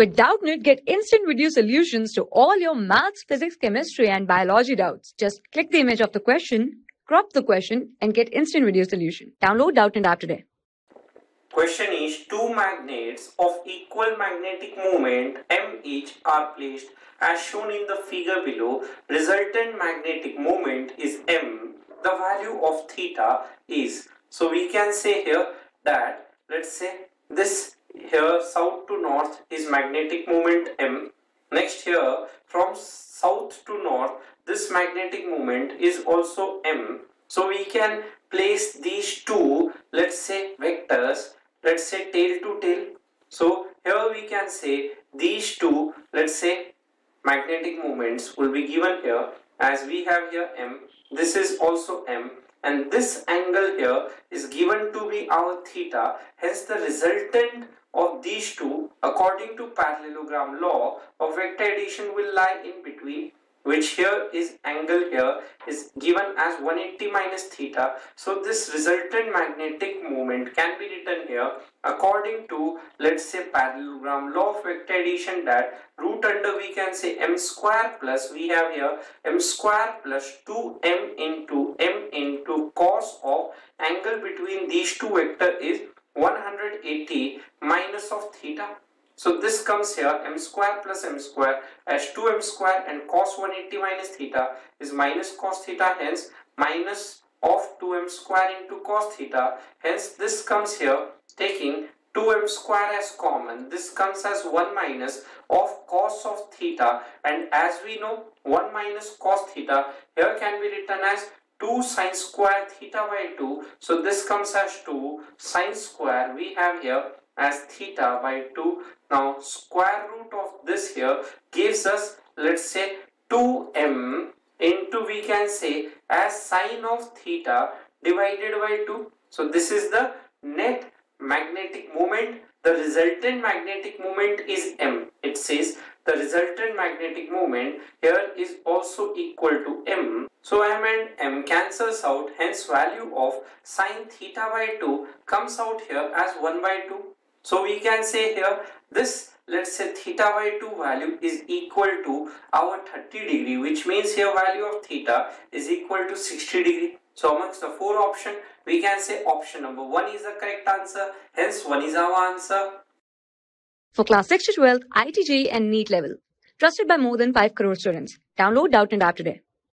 With Doubtnut, get instant video solutions to all your maths, physics, chemistry, and biology doubts. Just click the image of the question, crop the question, and get instant video solution. Download Doubtnut app today. Question is two magnets of equal magnetic moment m each are placed as shown in the figure below. Resultant magnetic moment is m. The value of theta is. So we can say here that let's say this here south to north is magnetic moment m. Next here from south to north this magnetic moment is also m. So we can place these two let's say vectors let's say tail to tail. So here we can say these two let's say magnetic moments will be given here as we have here m this is also m and this angle here is given to be our theta hence the resultant of these two according to parallelogram law of vector addition will lie in between which here is angle here is given as 180 minus theta. So this resultant magnetic moment can be written here according to let's say parallelogram law of vector addition that root under we can say m square plus we have here m square plus 2m into m into cos of angle between these two vector is 180 minus of theta so this comes here m square plus m square as 2m square and cos 180 minus theta is minus cos theta hence minus of 2m square into cos theta. Hence this comes here taking 2m square as common. This comes as 1 minus of cos of theta. And as we know 1 minus cos theta here can be written as 2 sine square theta by 2 so this comes as 2 sine square we have here as theta by 2. Now square root of this here gives us let's say 2m into we can say as sine of theta divided by 2. So this is the net magnetic moment. The resultant magnetic moment is m. It says the resultant magnetic moment here is also equal to m. So m and m cancels out hence value of sine theta by 2 comes out here as 1 by 2. So we can say here this let's say theta by 2 value is equal to our 30 degree which means here value of theta is equal to 60 degree. So amongst the four option we can say option number 1 is the correct answer hence 1 is our answer. For class 6 to 12, IIT JEE and NEET level. Trusted by more than 5 crore students. Download Doubtnut app today.